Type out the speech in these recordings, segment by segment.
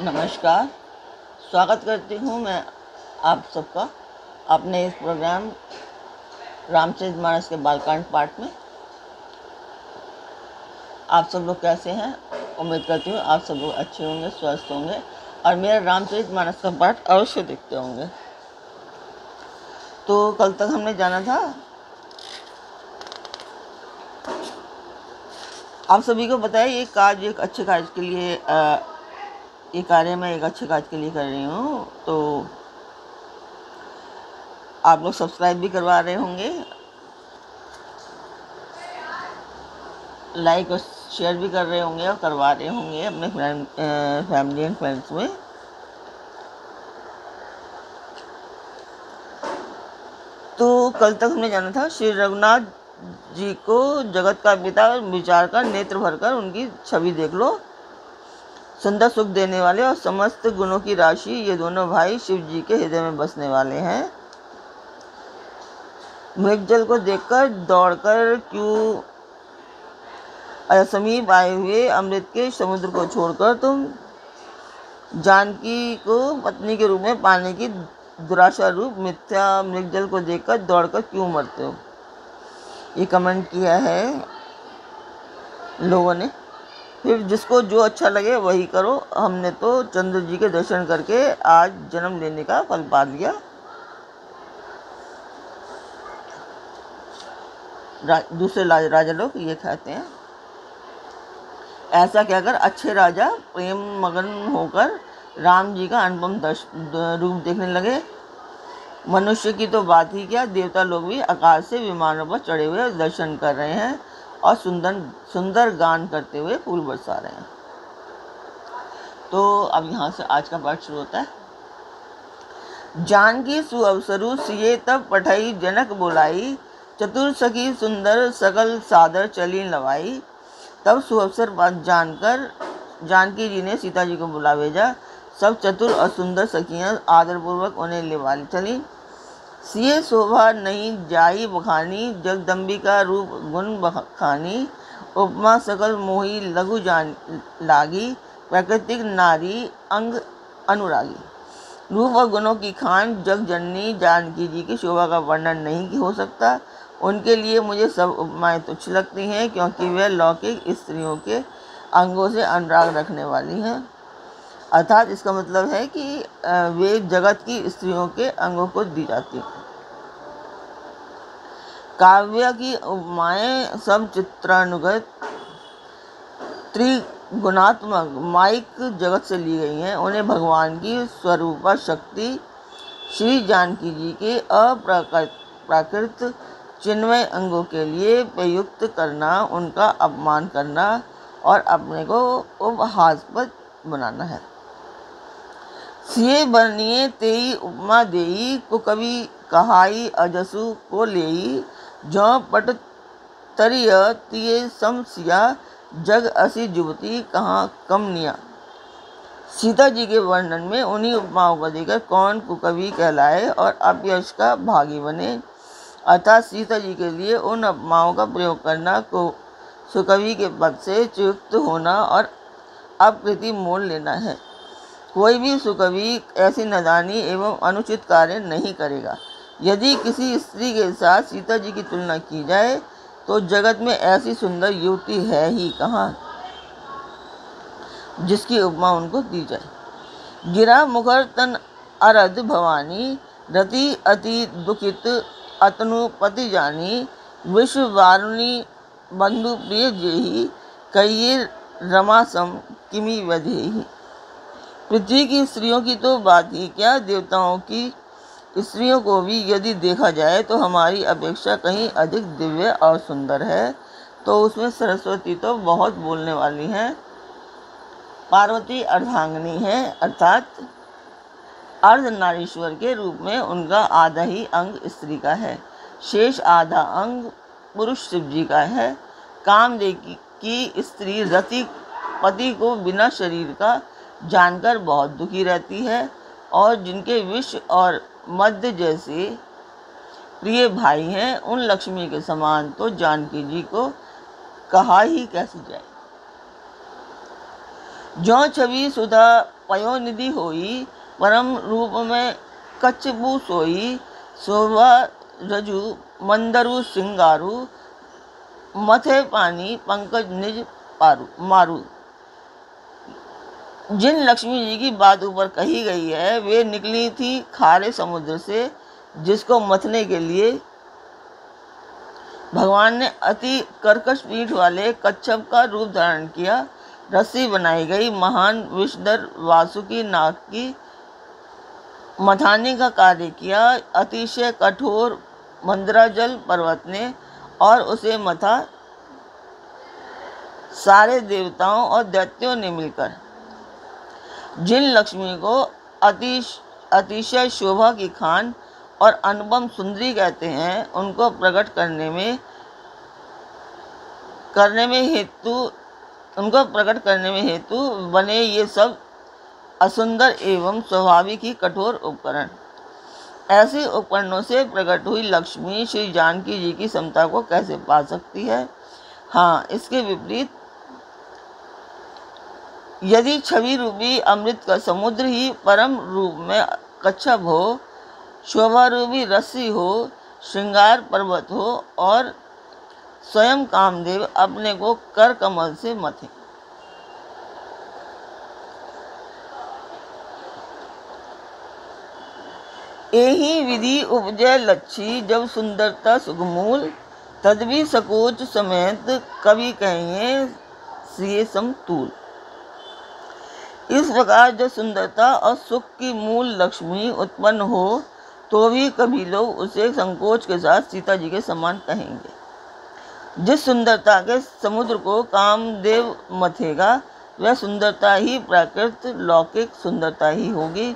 नमस्कार स्वागत करती हूँ मैं आप सबका अपने इस प्रोग्राम रामचरित मानस के बालकांड पाठ में। आप सब लोग कैसे हैं? उम्मीद करती हूँ आप सब लोग अच्छे होंगे स्वस्थ होंगे और मेरा रामचरित मानस का पाठ अवश्य देखते होंगे। तो कल तक हमने जाना था। आप सभी को बताया ये कार्य एक अच्छे कार्य के लिए आ, ये कार्य मैं एक अच्छे काज के लिए कर रही हूँ तो आप लोग सब्सक्राइब भी करवा रहे होंगे। लाइक और शेयर भी कर रहे होंगे और करवा रहे होंगे अपने फ्रेंड फैमिली एंड फ्रेंड्स में। तो कल तक हमने जाना था श्री रघुनाथ जी को जगत का पिता विचार कर नेत्र भरकर उनकी छवि देख लो। सुंदर सुख देने वाले और समस्त गुणों की राशि ये दोनों भाई शिव जी के हृदय में बसने वाले हैं। मृगजल को देखकर दौड़कर क्यों समीप आए हुए अमृत के समुद्र को छोड़कर तुम? जानकी को पत्नी के रूप में पाने की दुराशा रूप मिथ्या मृगजल को देखकर दौड़कर क्यों मरते हो? ये कमेंट किया है लोगों ने। फिर जिसको जो अच्छा लगे वही करो। हमने तो चंद्र जी के दर्शन करके आज जन्म लेने का फल पा लिया। रा, दूसरे राज, राजा लोग ये कहते हैं ऐसा कहकर अच्छे राजा प्रेम मगन होकर राम जी का अनुपम रूप देखने लगे। मनुष्य की तो बात ही क्या देवता लोग भी आकाश से विमानों पर चढ़े हुए दर्शन कर रहे हैं। और सुंदर सुंदर गान करते हुए फूल बरसा रहे हैं। तो अब यहाँ से आज का पाठ शुरू होता है। जानकी सुअवसरु सिए तब पठाई जनक बोलाई, चतुर सखी सुंदर सकल सादर चली लवाई। तब सुअवसर बात जानकर, जानकी जी ने सीता जी को बुला भेजा। सब चतुर और सुंदर सखियाँ आदरपूर्वक उन्हें लेवा चली। सिए शोभा नहीं जाई बखानी जगदम्बिका रूप गुण बखानी, उपमा सकल मोही लघु जान लागी, प्राकृतिक नारी अंग अनुरागी। रूप और गुणों की खान जग जननी जानकी जी की शोभा का वर्णन नहीं हो सकता। उनके लिए मुझे सब उपमाएँ तुच्छ लगती हैं, क्योंकि वे लौकिक स्त्रियों के अंगों से अनुराग रखने वाली हैं। अर्थात इसका मतलब है कि वे जगत की स्त्रियों के अंगों को दी जाती हैं। काव्य की उपमाएँ सब चित्रानुगत त्रिगुणात्मक माइक जगत से ली गई हैं। उन्हें भगवान की स्वरूपा शक्ति, श्री जानकी जी के अप्राकृत चिन्मय अंगों के लिए प्रयुक्त करना, उनका अपमान करना और अपने को उपहासपद बनाना है। सिए बनिए तेई उपमा देई, को कभी कहाई अजसु को लेई। जो पट तरिय, तिये समसिया जग असी जुवती, कहाँ कमनिया सीता जी के वर्णन में उन्हीं उपमाओं को देकर कौन कुकवि कहलाए और अपयश का भागी बने। अर्थात सीता जी के लिए उन उपमाओं का प्रयोग करना, को सुकवि के पद से चुक्त होना और अपकृति मोल लेना है। कोई भी सुकवि ऐसी नदानी एवं अनुचित कार्य नहीं करेगा। यदि किसी स्त्री के साथ सीता जी की तुलना की जाए तो जगत में ऐसी सुंदर युवती है ही कहाँ जिसकी उपमा उनको दी जाए। गिरा मुखर तन अरद भवानी, रति अति दुखित अतनु पति जानी, विश्व वारुणी बंधु प्रिय जेही कई रमासम किमी वधेही। पृथ्वी की स्त्रियों की तो बात ही क्या? देवताओं की स्त्रियों को भी यदि देखा जाए तो हमारी अपेक्षा कहीं अधिक दिव्य और सुंदर है। तो उसमें सरस्वती तो बहुत बोलने वाली हैं। पार्वती अर्धांगनी है, अर्थात अर्ध नारीश्वर के रूप में उनका आधा ही अंग स्त्री का है। शेष आधा अंग पुरुष शिव जी का है। कामदेव की स्त्री रति पति को बिना शरीर का जानकर बहुत दुखी रहती है और जिनके विष और मध्य जैसे प्रिय भाई हैं, उन लक्ष्मी के समान तो जानकी जी को कहा ही कैसे जाए? जो छवि सुधा पयोनिधि होई परम रूप में कच्छबू सोई शोभा रजु मंदरु सिंगारू, मथे पानी पंकज निज पारू, मारू। जिन लक्ष्मी जी की बात ऊपर कही गई है, वे निकली थी खारे समुद्र से, जिसको मथने के लिए। भगवान ने अति कर्कश पीठ वाले कच्छप का रूप धारण किया। रस्सी बनाई गई, महान विषधर वासुकी नाग की मथाने का कार्य किया। अतिशय कठोर मंद्राजल पर्वत ने और उसे मथा। सारे देवताओं और दैत्यों ने मिलकर जिन लक्ष्मी को अतिश, अतिशय शोभा की खान और अनुपम सुंदरी कहते हैं, उनको प्रकट करने में करने में हेतु, उनको प्रकट करने में हेतु बने ये सब असुंदर एवं स्वाभाविक ही कठोर उपकरण। ऐसे उपकरणों से प्रकट हुई लक्ष्मी श्री जानकी जी की क्षमता को कैसे पा सकती है? हाँ इसके विपरीत यदि छवि रूपी अमृत का समुद्र ही परम रूप में कच्छप हो, शोभा रूपी रस्सी हो, श्रृंगार पर्वत हो और स्वयं कामदेव अपने को कर कमल से मथे। यही विधि उपजय लच्छी जब सुंदरता सुगमूल तदवी सकोच समेत कवि कहेंगे सिए समतूल। इस प्रकार जो सुंदरता और सुख की मूल लक्ष्मी उत्पन्न हो तो भी कभी लोग उसे संकोच के साथ सीता जी के समान कहेंगे। जिस सुंदरता के समुद्र को कामदेव मथेगा, वह सुंदरता ही प्राकृत लौकिक सुंदरता ही होगी,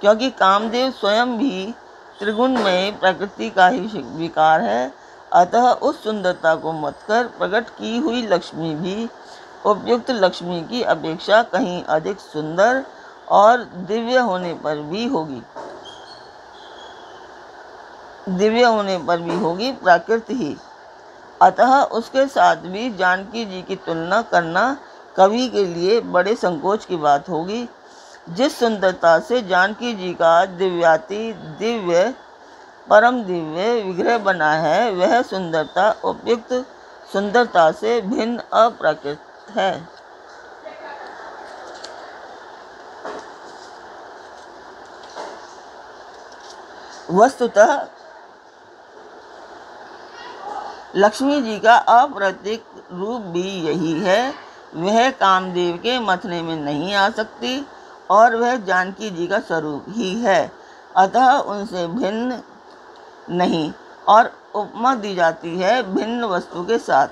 क्योंकि कामदेव स्वयं भी त्रिगुण में प्रकृति का ही विकार है। अतः उस सुंदरता को मत कर प्रकट की हुई लक्ष्मी भी उपयुक्त लक्ष्मी की अपेक्षा कहीं अधिक सुंदर और दिव्य होने पर भी होगी। दिव्य होने पर भी होगी प्राकृत ही। अतः उसके साथ भी जानकी जी की तुलना करना कवि के लिए बड़े संकोच की बात होगी। जिस सुंदरता से जानकी जी का दिव्याति दिव्य, परम दिव्य विग्रह बना है, वह सुंदरता, उपयुक्त सुंदरता से भिन्न अप्राकृत। है। वस्तुतः लक्ष्मी जी का अप्रतीक रूप भी यही है। वह कामदेव के मथने में नहीं आ सकती और वह जानकी जी का स्वरूप ही है। अतः उनसे भिन्न नहीं और उपमा दी जाती है भिन्न वस्तु के साथ।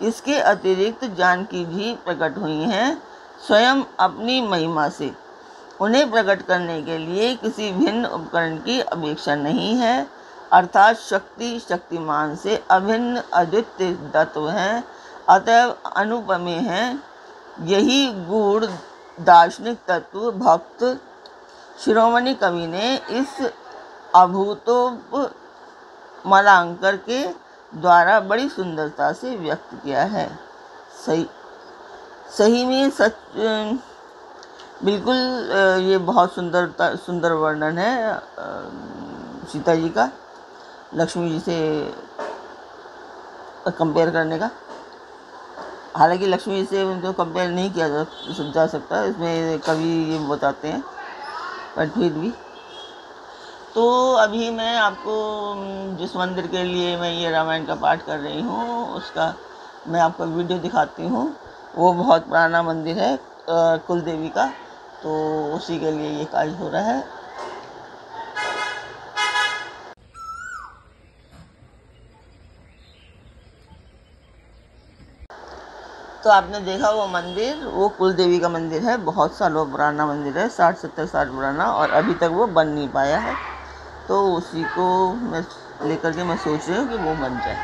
इसके अतिरिक्त जानकी भी प्रकट हुई हैं स्वयं अपनी महिमा से। उन्हें प्रकट करने के लिए किसी भिन्न उपकरण की अपेक्षा नहीं है, अर्थात शक्ति शक्तिमान से अभिन्न अद्वितीय तत्व हैं, अतएव अनुपमे हैं। यही गूढ़ दार्शनिक तत्व भक्त शिरोमणि कवि ने इस अभूतोप मलांकर के द्वारा बड़ी सुंदरता से व्यक्त किया है। सही सही में सच, बिल्कुल ये बहुत सुंदरता, सुंदर वर्णन है सीता जी का, लक्ष्मी जी से कंपेयर करने का। हालाँकि लक्ष्मी जी से उनको कंपेयर नहीं किया जा सकता, इसमें कवि ये बताते हैं, पर फिर भी। तो अभी मैं आपको जिस मंदिर के लिए मैं ये रामायण का पाठ कर रही हूँ, उसका मैं आपको वीडियो दिखाती हूँ। वो बहुत पुराना मंदिर है कुल देवी का तो उसी के लिए ये कार्य हो रहा है। तो आपने देखा वो मंदिर, वो कुल देवी का मंदिर है, बहुत सालों पुराना मंदिर है, साठ, सत्तर साल पुराना, और अभी तक वो बन नहीं पाया है। तो उसी को मैं लेकर के मैं सोच रही हूँ कि वो बन जाए।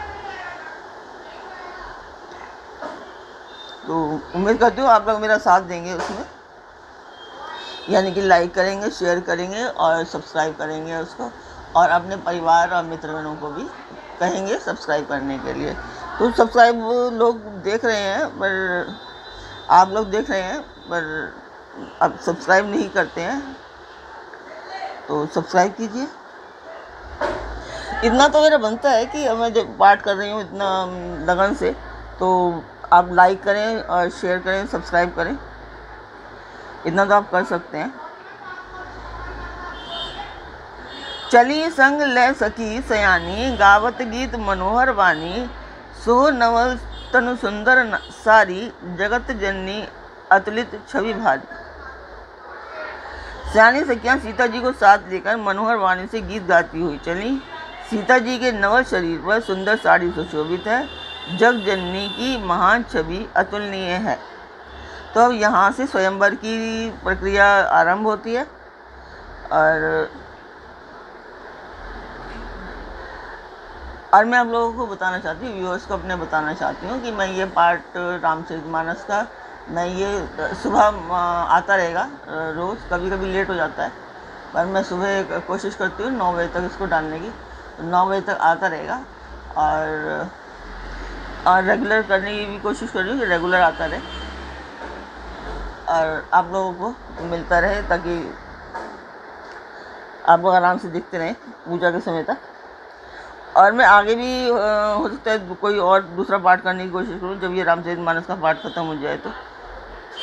तो उम्मीद करती हूँ आप लोग मेरा साथ देंगे उसमें। यानी कि लाइक करेंगे शेयर करेंगे और सब्सक्राइब करेंगे उसको। और अपने परिवार और मित्रगणों को भी कहेंगे सब्सक्राइब करने के लिए। तो सब्सक्राइब लोग देख रहे हैं, पर आप लोग देख रहे हैं, पर आप सब्सक्राइब नहीं करते हैं। तो सब्सक्राइब कीजिए। इतना तो मेरा बनता है कि मैं जब पाठ कर रही हूँ इतना लगन से तो आप लाइक करें और शेयर करें सब्सक्राइब करें। इतना तो आप कर सकते हैं। चली संग ले सकी सयानी, गावत गीत मनोहर वाणी, सो नवल तनु सुंदर सारी, जगत जननी, अतुलित छवि भारी। सयानी सखियाँ सीता जी को साथ लेकर मनोहर वाणी से गीत गाती हुई चली? सीता जी के नवल शरीर पर सुंदर साड़ी सुशोभित है। जग जननी की महान छवि अतुलनीय है। तो अब यहाँ से स्वयंवर की प्रक्रिया आरंभ होती है। और और मैं आप लोगों को बताना चाहती हूँ व्यूअर्स को अपने बताना चाहती हूँ कि मैं ये पार्ट रामचरित मानस का मैं ये सुबह आता रहेगा रोज़ कभी कभी लेट हो जाता है। पर मैं सुबह कोशिश करती हूँ नौ बजे तक इसको डालने की। तो नौ बजे तक आता रहेगा और और रेगुलर करने की भी कोशिश कर रही हूँ कि रेगुलर आता रहे। और आप लोगों को मिलता रहे ताकि आप लोग आराम से देखते रहें पूजा के समय तक। और मैं आगे भी हो सकता है कोई और दूसरा पाठ करने की कोशिश करूँ, जब ये रामचरित मानस का पाठ ख़त्म हो जाए तो।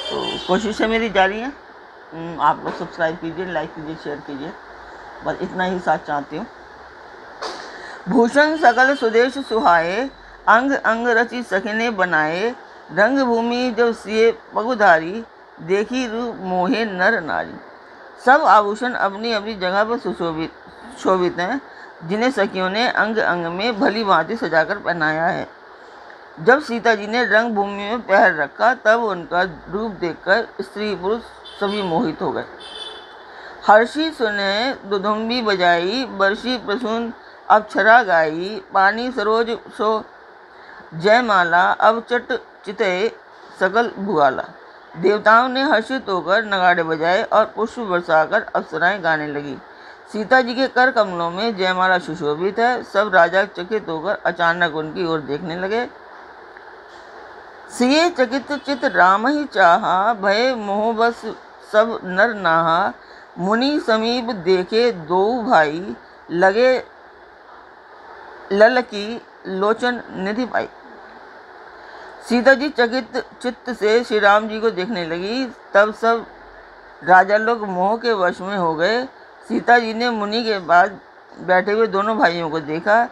तो कोशिशें मेरी जारी हैं। आप लोग सब्सक्राइब कीजिए लाइक कीजिए शेयर कीजिए। बस इतना ही साथ चाहती हूँ। भूषण सकल सुदेश सुहाए, अंग अंग रचि सखने बनाए रंग भूमि जब सिए पगुधारी, देखी रूप मोहे नर नारी। सब आभूषण अपनी अपनी जगह पर सुशोभित, शोभित हैं, जिन्हें सखियों ने अंग अंग में भली भांति सजाकर पहनाया है। जब सीता जी ने रंग भूमि में पैर रखा, तब उनका रूप देखकर स्त्री पुरुष सभी मोहित हो गए। हर्षी सुने दुधुम्बी बजाई, बरसी प्रसून अक्षरा गाई, पानी सरोज सो जयमाला, अब चट चिते सकल भुआला देवताओं ने हर्षित होकर नगाड़े बजाए और पुष्प बरसाकर अप्सराएँ गाने लगी। सीता जी के कर कमलों में जयमाला सुशोभित है। सब राजा चकित होकर अचानक उनकी ओर देखने लगे। सिए चकित चित राम ही चाहा, भय मोह बस सब नर नाहा। मुनि समीप देखे दो भाई, लगे लल की लोचन निधि पाई। सीता जी चकित चित्त से श्री राम जी को देखने लगी। तब सब राजा लोग मोह के वश में हो गए। सीता जी ने मुनि के बाद बैठे हुए दोनों भाइयों को देखा।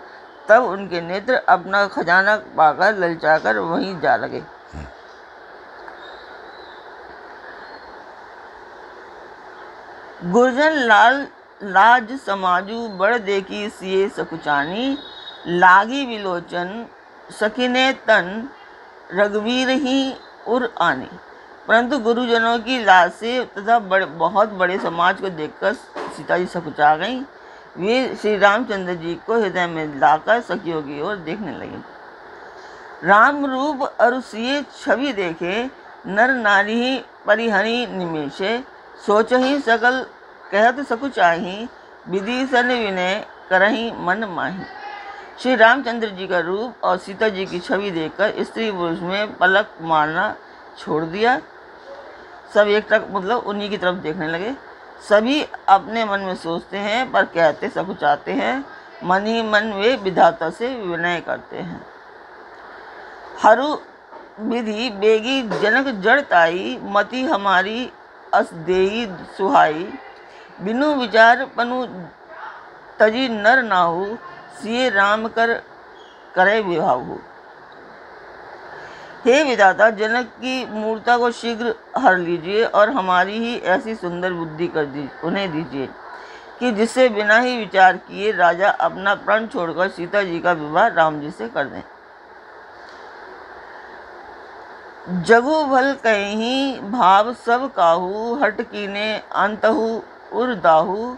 तब उनके नेत्र अपना खजाना पाकर ललचाकर वहीं जा लगे। गुर्जन लाल, लाज समाजू बड़ देखी सिए सकुचानी, लागी विलोचन सकिने तन रघुवीर ही उर आने। परंतु गुरुजनों की लाश से तथा बड़े, बहुत बड़े समाज को देखकर सीता जी सकुचा गई। वे श्री रामचंद्र जी को हृदय में लाकर सखियों की ओर देखने लगे। राम रूप अरुषीय छवि देखे, नर नारी ही परिहरी निमेशे सोच ही सकल, कहत सकुचाही विधि सन विनय करही मन माही। श्री रामचंद्र जी का रूप और सीता जी की छवि देखकर स्त्री पुरुष में पलक मारना छोड़ दिया। सब एक तक मतलब उन्हीं की तरफ़ देखने लगे। सभी अपने मन में सोचते हैं, पर कहते आते हैं। मन ही मन वे विधाता से विनय करते हैं। हरु विधि बेगी जनक जड़ताई मति हमारी असदेही सुहाई। बिनु विचार पनु तजी नर नाहू, सिए राम कर, करे विवाह हो विदाता जनक की मूर्ता को शीघ्र हर लीजिए और हमारी ही ऐसी सुंदर बुद्धि कर दी, उन्हें दीजिए, कि जिससे बिना ही विचार किए राजा अपना प्रण छोड़कर सीता जी का विवाह राम जी से कर दें। जगु भल कहीं भाव सब काहू, हट कीने अंतहु उर दाहू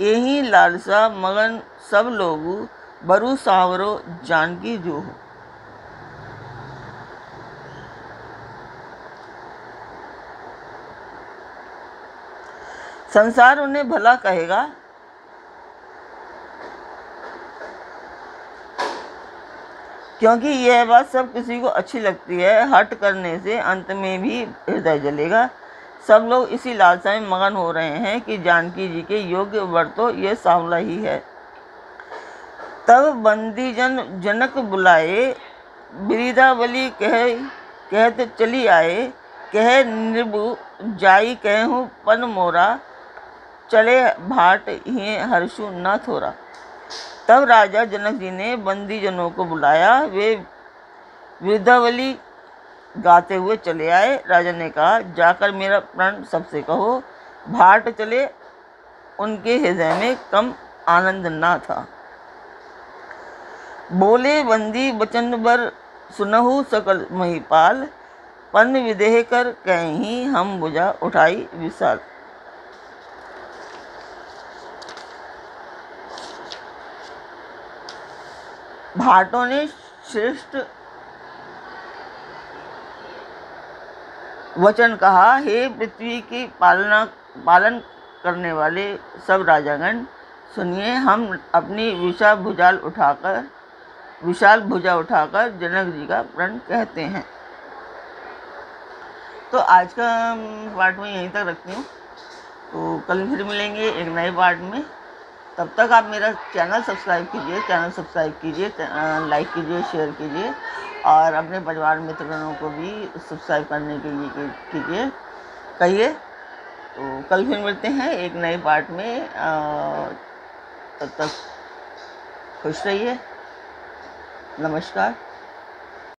यही लालसा मगन सब लोगू, बरु सावरो जानकी जो संसार उन्हें भला कहेगा। क्योंकि यह बात सब किसी को अच्छी लगती है, हट करने से अंत में भी हृदय जलेगा। सब लोग इसी लालसा में मगन हो रहे हैं कि जानकी जी के योग्य वर तो ये सांवला ही है। तब बंदी जन जनक बुलाए, बिरिदावली कह, कहते चली आए, कह निर्भु जाई कहूँ पन मोरा चले भाट ही हर्षु न थोरा। तब राजा जनक जी ने बंदी जनों को बुलाया। वे वृद्धावली गाते हुए चले आए। राजा ने कहा, जाकर मेरा प्रण सबसे कहो। भाट चले, उनके हृदय में कम आनंद ना था। बोले, बंदी बचन बर सुनहु सकल महिपाल। पन विदेह कर कहीं हम बुझा उठाई विशाल। भाटों ने श्रेष्ठ वचन कहा, हे पृथ्वी की पालना, पालन करने वाले सब राजागण, सुनिए, हम अपनी विशाल भुजाल उठाकर, विशाल भुजा उठाकर जनक जी का प्रण कहते हैं। तो आज का पार्ट में यहीं तक रखती हूँ। तो कल फिर मिलेंगे एक नए पार्ट में। तब तक आप मेरा चैनल सब्सक्राइब कीजिए, चैनल सब्सक्राइब कीजिए लाइक कीजिए शेयर कीजिए, और अपने परिवार मित्रों को भी सब्सक्राइब करने के लिए कीजिए। कहिए तो कल फिर मिलते हैं एक नए पार्ट में तब तक खुश रहिए। नमस्कार।